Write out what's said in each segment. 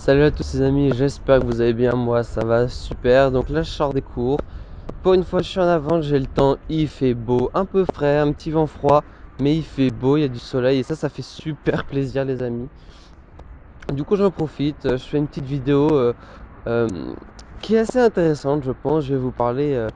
Salut à tous les amis, j'espère que vous allez bien, moi ça va super. Donc là je sors des cours. Pour une fois je suis en avant, j'ai le temps, il fait beau, un peu frais, un petit vent froid, mais il fait beau, il y a du soleil et ça ça fait super plaisir les amis. Du coup j'en profite, je fais une petite vidéo euh, euh, qui est assez intéressante je pense. Je vais vous parler euh,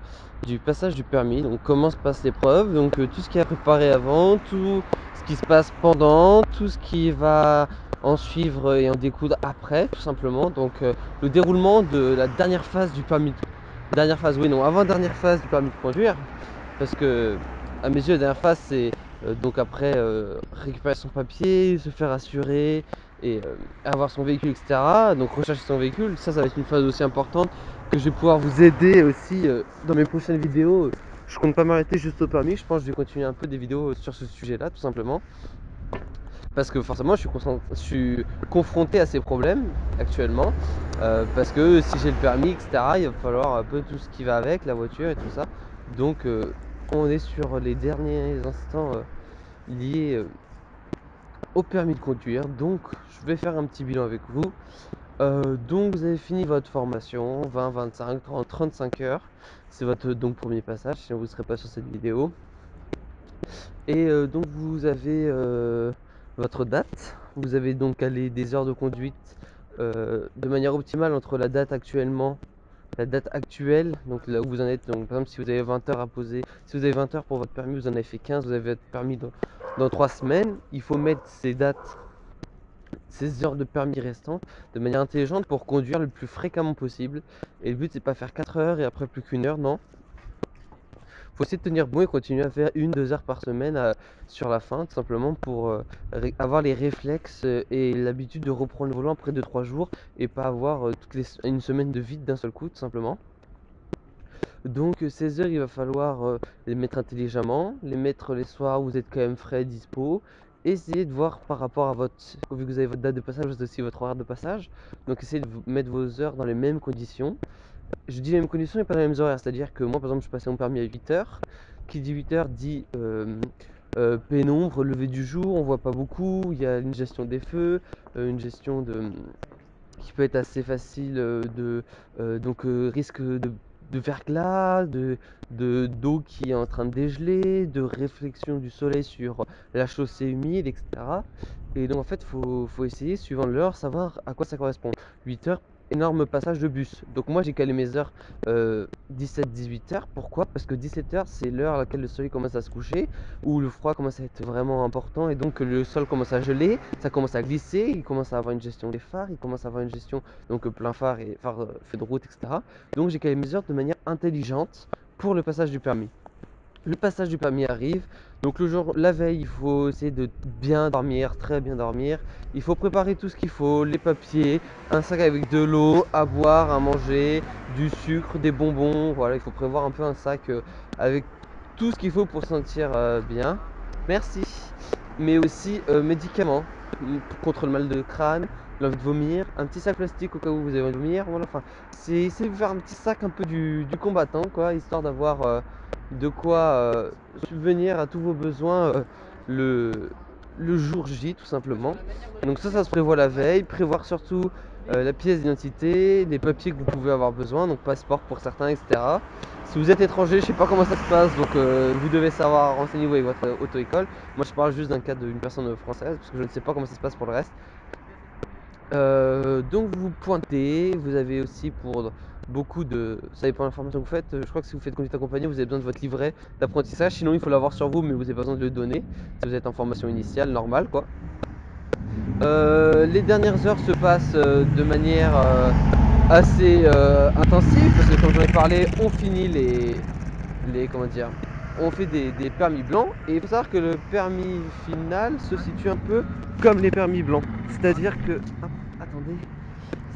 du passage du permis, donc comment se passe l'épreuve, donc tout ce qui est préparé avant, tout ce qui se passe pendant, tout ce qui va en suivre et en découdre après, tout simplement. Donc euh, le déroulement de la dernière phase du permis. De... Dernière phase, oui, non, avant dernière phase du permis de conduire. Parce que, à mes yeux, la dernière phase, c'est euh, donc après euh, récupérer son papier, se faire assurer et avoir son véhicule, etc. Donc rechercher son véhicule, ça, ça va être une phase aussi importante que je vais pouvoir vous aider aussi dans mes prochaines vidéos. Je compte pas m'arrêter juste au permis, je pense que je vais continuer un peu des vidéos sur ce sujet-là, tout simplement. Parce que forcément je suis, confronté à ces problèmes actuellement. Euh, parce que si j'ai le permis etc il va falloir un peu tout ce qui va avec la voiture et tout ça. Donc euh, on est sur les derniers instants euh, liés au permis de conduire. Donc je vais faire un petit bilan avec vous donc vous avez fini votre formation 20 25 30 35 heures c'est votre donc premier passage sinon vous ne serez pas sur cette vidéo et donc vous avez votre date. Vous avez donc allé des heures de conduite euh, de manière optimale entre la date actuellement, la date actuelle, donc là où vous en êtes. Donc par exemple, si vous avez 20 heures à poser, si vous avez 20 heures pour votre permis, vous en avez fait 15, vous avez votre permis dans, dans 3 semaines. Il faut mettre ces dates, ces heures de permis restantes de manière intelligente pour conduire le plus fréquemment possible. Et le but c'est pas faire 4 heures et après plus qu'une heure, non faut essayer de tenir bon et continuer à faire une, deux heures par semaine euh, sur la fin, tout simplement pour euh, avoir les réflexes euh, et l'habitude de reprendre le volant après 2-3 jours et pas avoir une semaine de vide d'un seul coup, tout simplement. Donc ces heures, il va falloir les mettre intelligemment, les mettre les soirs où vous êtes quand même frais, dispo. Essayez de voir par rapport à votre, vu que vous avez votre date de passage, vous avez aussi votre horaire de passage. Donc essayez de mettre vos heures dans les mêmes conditions je dis les mêmes conditions et pas les mêmes horaires. C'est-à-dire que moi, par exemple, je passais mon permis à 8h. Qui dit 8h dit euh, euh, pénombre, lever du jour, on voit pas beaucoup. Il y a une gestion des feux, euh, une gestion de qui peut être assez facile de donc risque de, de verglas, de d'eau qui est en train de dégeler, de réflexion du soleil sur la chaussée humide, etc. Et donc en fait, faut, faut essayer, suivant l'heure, savoir à quoi ça correspond. 8 heures énorme passage de bus. Donc moi j'ai calé mes heures 17-18 euh, heures. Pourquoi? Parce que 17 heures c'est l'heure à laquelle le soleil commence à se coucher, où le froid commence à être vraiment important et donc le sol commence à geler, ça commence à glisser, il commence à avoir une gestion des phares, il commence à avoir une gestion donc plein phare et phare euh, fait de route, etc. Donc j'ai calé mes heures de manière intelligente pour le passage du permis. Le passage du permis arrive. Donc le jour, la veille, il faut essayer de bien dormir, très bien dormir. Il faut préparer tout ce qu'il faut, les papiers, un sac avec de l'eau, à boire, à manger, du sucre, des bonbons. Voilà, il faut prévoir un peu un sac euh, avec tout ce qu'il faut pour se sentir euh, bien. Merci. Mais aussi euh, médicaments contre le mal de crâne, l'envie de vomir, un petit sac plastique au cas où vous avez envie de vomir. Voilà, enfin, c'est essayer de faire un petit sac un peu du, combattant, quoi, histoire d'avoir de quoi euh, subvenir à tous vos besoins euh, le, jour J tout simplement. Donc ça, ça se prévoit la veille. Prévoir surtout euh, la pièce d'identité, les papiers que vous pouvez avoir besoin, donc passeport pour certains, etc. Si vous êtes étranger, je sais pas comment ça se passe, donc vous devez savoir renseigner-vous avec votre auto-école. Moi, je parle juste d'un cas d'une personne française, parce que je ne sais pas comment ça se passe pour le reste. Donc vous pointez, vous avez aussi pour beaucoup de. Ça dépend de l'information que vous faites. Je crois que si vous faites conduite accompagnée, vous avez besoin de votre livret d'apprentissage. Sinon, il faut l'avoir sur vous, mais vous n'avez pas besoin de le donner. Si vous êtes en formation initiale, normale quoi. Euh, les dernières heures se passent euh, de manière euh, assez intensive parce que, comme j'en ai parlé, on finit les. les comment dire on fait des, permis blancs et il faut savoir que le permis final se situe un peu comme les permis blancs. C'est-à-dire que.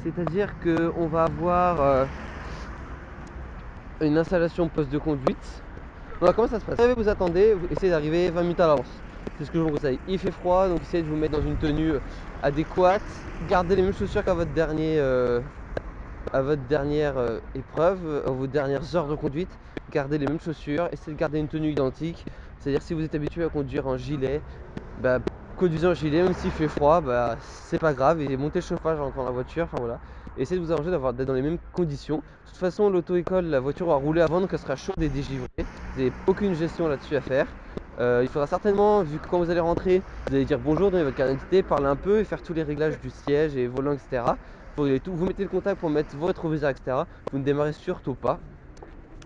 C'est-à-dire qu'on va avoir euh, une installation poste de conduite. comment ça se passe? Vous attendez, vous essayez d'arriver 20 minutes à l'avance. C'est ce que je vous conseille. Il fait froid, donc essayez de vous mettre dans une tenue adéquate. Gardez les mêmes chaussures qu'à votre dernier, euh, à votre dernière euh, épreuve, à vos dernières heures de conduite. Gardez les mêmes chaussures. Essayez de garder une tenue identique. C'est-à-dire si vous êtes habitué à conduire en gilet, bah, conduisez en gilet, même s'il fait froid, bah, c'est pas grave, et montez le chauffage dans la voiture, enfin voilà. Essayez de vous arranger d'avoir d'être dans les mêmes conditions. De toute façon, l'auto-école, la voiture va rouler avant, donc elle sera chaude et dégivrée. Vous n'avez aucune gestion là-dessus à faire. Euh, il faudra certainement, vu que quand vous allez rentrer, vous allez dire bonjour, donner votre carte d'identité, parler un peu et faire tous les réglages du siège et volant, etc. Vous, mettez le contact pour mettre vos rétroviseurs, etc. Vous ne démarrez surtout pas.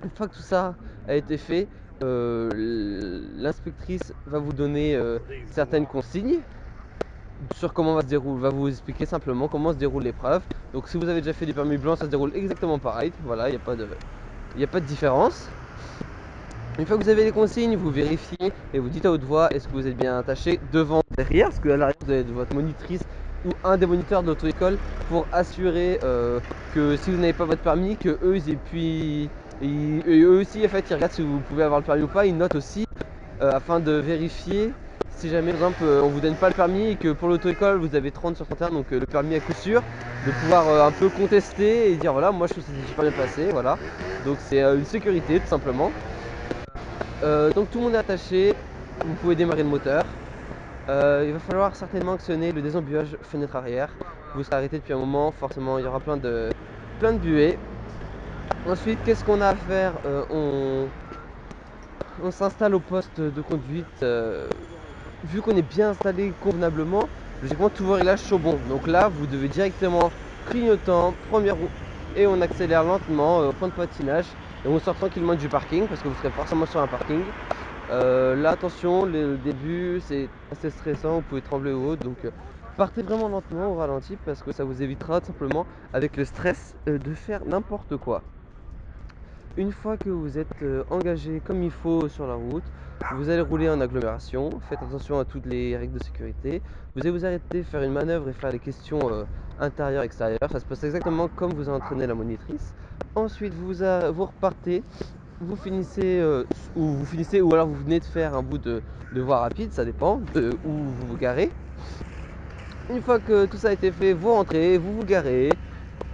Une fois que tout ça a été fait, euh, l'inspectrice va vous donner euh, certaines consignes sur comment va se dérouler, va vous expliquer simplement comment se déroule l'épreuve. Donc si vous avez déjà fait du permis blanc, ça se déroule exactement pareil. Voilà, il n'y a pas de, a pas de différence. Une fois que vous avez les consignes, vous vérifiez et vous dites à haute voix est-ce que vous êtes bien attaché devant, derrière, parce qu'à l'arrière vous avez votre monitrice ou un des moniteurs de l'auto-école pour assurer euh, que si vous n'avez pas votre permis, que eux et eux aussi en fait ils regardent si vous pouvez avoir le permis ou pas, ils notent aussi euh, afin de vérifier si jamais par exemple euh, on vous donne pas le permis et que pour l'auto-école vous avez 30 sur 31 donc le permis à coup sûr de pouvoir un peu contester et dire voilà moi je trouve que c'est super bien passé voilà donc c'est une sécurité tout simplement euh, donc tout le monde est attaché, vous pouvez démarrer le moteur. Euh, il va falloir certainement actionner le désembuyage fenêtre arrière. Vous serez arrêté depuis un moment, forcément il y aura plein de, plein de buées. Ensuite, qu'est-ce qu'on a à faire euh, On, s'installe au poste de conduite. vu qu'on est bien installé convenablement, logiquement tous vos réglages sont bons. Donc là, vous devez directement clignotant, première roue, et on accélère lentement au point de patinage. Et on sort tranquillement du parking parce que vous serez forcément sur un parking. Euh, là, attention, le début c'est assez stressant, vous pouvez trembler ou autre. Donc euh, partez vraiment lentement au ralenti parce que ça vous évitera simplement avec le stress euh, de faire n'importe quoi. Une fois que vous êtes engagé comme il faut sur la route, vous allez rouler en agglomération, faites attention à toutes les règles de sécurité. Vous allez vous arrêter, faire une manœuvre et faire des questions intérieures-extérieures. Ça se passe exactement comme vous a entraîné la monitrice. Ensuite, vous, vous repartez, vous finissez, euh, ou vous finissez, ou alors vous venez de faire un bout de, voie rapide, ça dépend de où vous vous garez. Une fois que tout ça a été fait, vous rentrez, vous vous garez,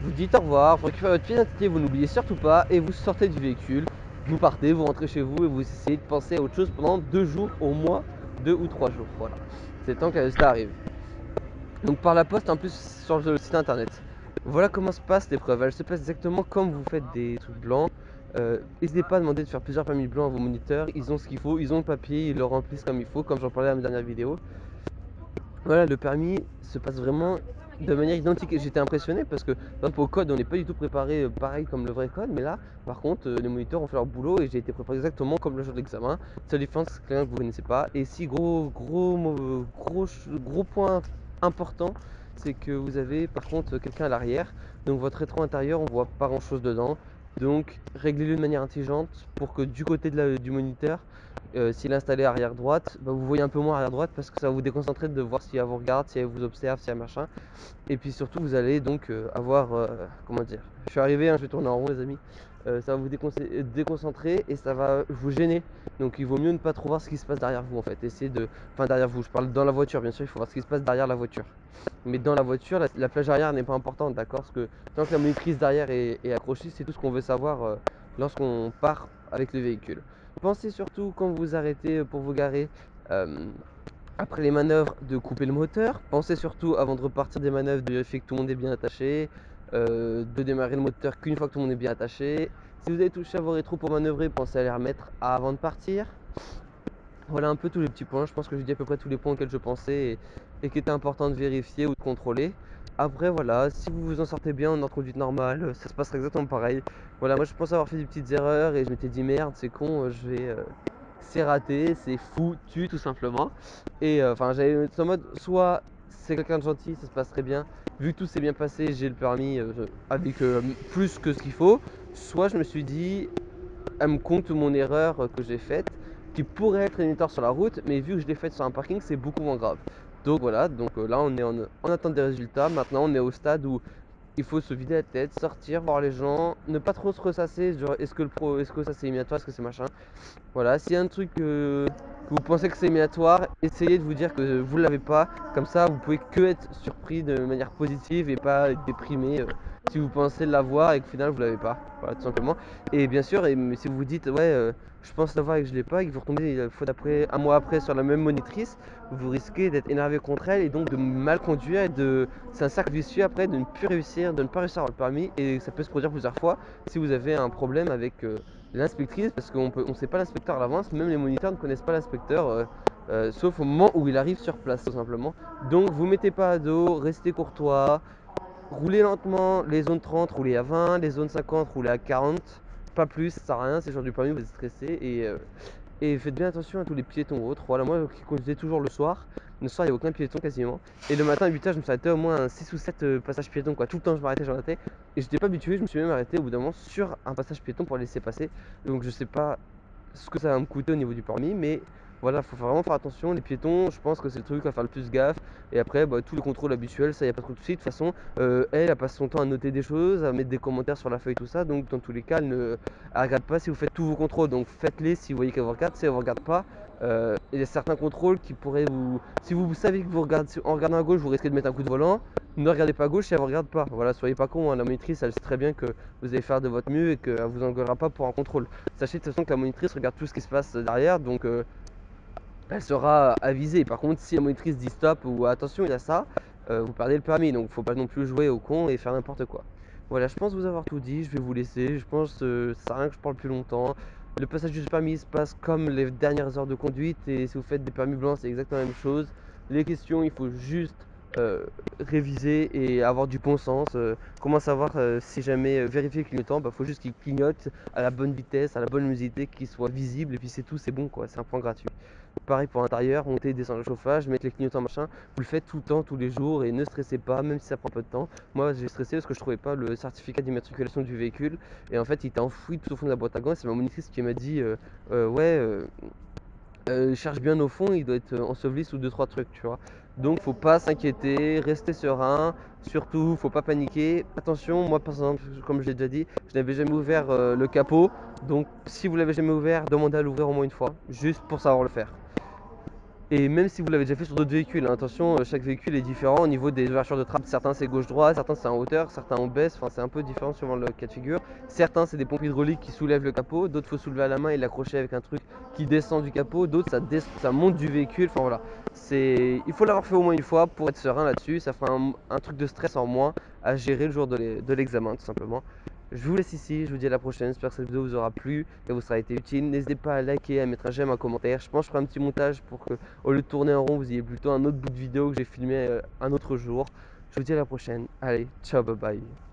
vous dites au revoir, vous récupérez votre pied d'identité, vous n'oubliez surtout pas, et vous sortez du véhicule, vous partez, vous rentrez chez vous et vous essayez de penser à autre chose pendant deux jours au moins, deux ou trois jours. Voilà, c'est le temps que ça arrive. Donc par la poste en plus sur le site internet. Voilà comment se passe l'épreuve. Elle se passe exactement comme vous faites des trucs blancs. Euh, n'hésitez pas à demander de faire plusieurs permis blancs à vos moniteurs. Ils ont ce qu'il faut, ils ont le papier, ils le remplissent comme il faut, comme j'en parlais à ma dernière vidéo. Voilà, le permis se passe vraiment de manière identique. J'étais impressionné parce que, par exemple, au code, on n'est pas du tout préparé euh, pareil comme le vrai code. Mais là, par contre, euh, les moniteurs ont fait leur boulot et j'ai été préparé exactement comme le jour de l'examen. Seule différence, c'est quelqu'un que vous ne connaissez pas. Et si, gros, gros, gros, gros point important, c'est que vous avez par contre quelqu'un à l'arrière. Donc votre rétro intérieur, on voit pas grand chose dedans. Donc réglez-le de manière intelligente pour que du côté du moniteur, euh, s'il est installé arrière droite, bah, vous voyez un peu moins arrière droite parce que ça va vous déconcentrer de voir si elle vous regarde, si elle vous observe, si elle machin. Et puis surtout, vous allez donc euh, avoir, euh, comment dire, je suis arrivé, hein, je vais tourner en rond les amis. Euh, ça va vous déconcentrer et ça va vous gêner. Donc il vaut mieux ne pas trop voir ce qui se passe derrière vous en fait. Essayez de. Enfin derrière vous, je parle dans la voiture bien sûr, il faut voir ce qui se passe derrière la voiture. Mais dans la voiture, la, plage arrière n'est pas importante, d'accord? Parce que tant que la monitrice derrière est, accrochée, c'est tout ce qu'on veut savoir euh, lorsqu'on part avec le véhicule. Pensez surtout quand vous arrêtez pour vous garer. Euh, après les manœuvres, de couper le moteur. Pensez surtout avant de repartir des manœuvres de vérifier que tout le monde est bien attaché, euh, de démarrer le moteur qu'une fois que tout le monde est bien attaché. Si vous avez touché à vos rétros pour manœuvrer, pensez à les remettre avant de partir. Voilà un peu tous les petits points. Je pense que j'ai dit à peu près tous les points auxquels je pensais et, qui étaient importants de vérifier ou de contrôler. Après voilà, si vous vous en sortez bien en conduite normale, ça se passera exactement pareil. Voilà, moi je pense avoir fait des petites erreurs et je m'étais dit merde, c'est con, je vais, euh, c'est raté, c'est foutu tout simplement. Et euh, enfin j'avais en mode soit c'est quelqu'un de gentil, ça se passe très bien, vu que tout s'est bien passé, j'ai le permis euh, avec euh, plus que ce qu'il faut. Soit je me suis dit, elle me compte mon erreur euh, que j'ai faite, qui pourrait être une erreur sur la route, mais vu que je l'ai faite sur un parking, c'est beaucoup moins grave. Donc voilà, donc là on est en, attente des résultats. Maintenant on est au stade où il faut se vider la tête, sortir, voir les gens, ne pas trop se ressasser. Est-ce que le pro, est-ce que ça c'est éliminatoire, est-ce que c'est machin. Voilà, s'il y a un truc vous pensez que c'est éliminatoire, essayez de vous dire que vous ne l'avez pas. Comme ça, vous pouvez que être surpris de manière positive et pas déprimé euh, si vous pensez l'avoir et qu'au final vous l'avez pas, voilà tout simplement. Et bien sûr, si vous vous dites ouais, euh, je pense l'avoir et que je l'ai pas, et que vous retombez une fois d'après, un mois après sur la même monitrice, vous risquez d'être énervé contre elle et donc de mal conduire et de, c'est un cercle vicieux après de ne plus réussir, de ne pas réussir à avoir le permis et ça peut se produire plusieurs fois si vous avez un problème avec euh, l'inspectrice parce qu'on ne sait pas l'inspecteur à l'avance, même les moniteurs ne connaissent pas l'inspecteur. Euh, euh, sauf au moment où il arrive sur place tout simplement. Donc vous mettez pas à dos, restez courtois, roulez lentement, les zones 30, roulez à 20, les zones 50, roulez à 40, pas plus, ça sert à rien, c'est genre du permis, vous êtes stressé et, euh, et faites bien attention à tous les piétons autres. Voilà, moi qui conduisais toujours le soir, le soir il n'y a aucun piéton quasiment. Et le matin à 8h, je me suis arrêté au moins 6 ou 7 euh, passages piétons quoi. Tout le temps je m'arrêtais, j'arrêtais. Et j'étais pas habitué, je me suis même arrêté au bout d'un moment sur un passage piéton pour laisser passer. Donc je sais pas ce que ça va me coûter au niveau du permis, mais voilà, faut vraiment faire attention. Les piétons, je pense que c'est le truc à faire le plus gaffe. Et après, bah, tous les contrôles habituels, ça y a pas trop de soucis. De toute façon, euh, elle, elle passe son temps à noter des choses, à mettre des commentaires sur la feuille, tout ça. Donc, dans tous les cas, elle ne regarde pas si vous faites tous vos contrôles. Donc, faites-les si vous voyez qu'elle vous regarde. Si elle vous regarde pas, euh, il y a certains contrôles qui pourraient vous. Si vous savez que vous regardez, en regardant à gauche, vous risquez de mettre un coup de volant, ne regardez pas à gauche si elle vous regarde pas. Voilà, soyez pas con. Hein. La monitrice, elle sait très bien que vous allez faire de votre mieux et qu'elle vous engueulera pas pour un contrôle. Sachez de toute façon que la monitrice regarde tout ce qui se passe derrière. Donc, euh, elle sera avisée. Par contre, si la monitrice dit stop ou attention, il y a ça, euh, vous perdez le permis. Donc, faut pas non plus jouer au con et faire n'importe quoi. Voilà, je pense vous avoir tout dit. Je vais vous laisser. Je pense à rien que je parle plus longtemps. Le passage du permis se passe comme les dernières heures de conduite. Et si vous faites des permis blancs, c'est exactement la même chose. Les questions, il faut juste euh, réviser et avoir du bon sens. Euh, comment savoir si jamais vérifier le clignotant Il bah, faut juste qu'il clignote à la bonne vitesse, à la bonne luminosité, qu'il soit visible. Et puis c'est tout, c'est bon quoi. C'est un point gratuit. Pareil pour l'intérieur, monter et descendre le chauffage, mettre les clignotants machin, vous le faites tout le temps, tous les jours et ne stressez pas, même si ça prend peu de temps. Moi j'ai stressé parce que je trouvais pas le certificat d'immatriculation du véhicule et en fait il était enfoui tout au fond de la boîte à gants c'est ma monitrice qui m'a dit euh, euh, ouais euh, cherche bien au fond, il doit être enseveli sous 2-3 trucs, tu vois. Donc faut pas s'inquiéter, restez serein, surtout faut pas paniquer. Attention, moi par exemple, comme je l'ai déjà dit, je n'avais jamais ouvert le capot. Donc si vous l'avez jamais ouvert, demandez à l'ouvrir au moins une fois, juste pour savoir le faire. Et même si vous l'avez déjà fait sur d'autres véhicules, hein, attention, euh, chaque véhicule est différent au niveau des ouvertures de trappe. Certains c'est gauche-droite, certains c'est en hauteur, certains en baisse, enfin c'est un peu différent suivant le cas de figure. Certains c'est des pompes hydrauliques qui soulèvent le capot, d'autres faut soulever à la main et l'accrocher avec un truc qui descend du capot, d'autres ça, ça monte du véhicule, enfin voilà. Il faut l'avoir fait au moins une fois pour être serein là-dessus, ça fera un, truc de stress en moins à gérer le jour de l'examen tout simplement. Je vous laisse ici, je vous dis à la prochaine, j'espère que cette vidéo vous aura plu, qu'elle vous sera été utile. N'hésitez pas à liker, à mettre un j'aime, un commentaire. Je pense que je ferai un petit montage pour que, au lieu de tourner en rond, vous ayez plutôt un autre bout de vidéo que j'ai filmé euh, un autre jour. Je vous dis à la prochaine. Allez, ciao, bye bye.